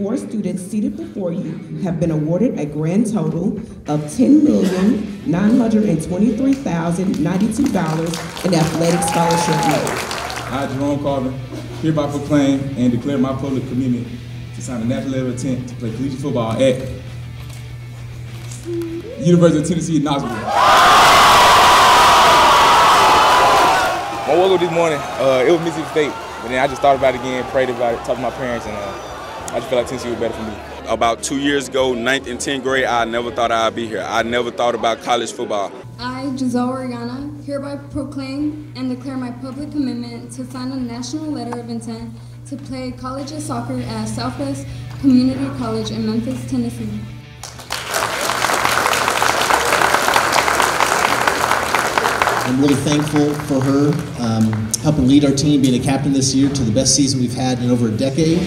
four students seated before you have been awarded a grand total of $10,923,092 in athletic scholarship money. I, Jerome Carvin, hereby proclaim and declare my public commitment to sign a national letter of intent to play collegiate football at University of Tennessee at Knoxville. I woke up this morning, uh, it was Mississippi State, but then I just thought about it again, prayed about it, talked to my parents, and uh, I just felt like Tennessee was better for me. About two years ago, ninth and 10th grade, I never thought I'd be here. I never thought about college football. I, Giselle Orellana, hereby proclaim and declare my public commitment to sign a national letter of intent to play college soccer at Southwest Community College in Memphis, Tennessee. I'm really thankful for her um, helping lead our team, being a captain this year to the best season we've had in over a decade.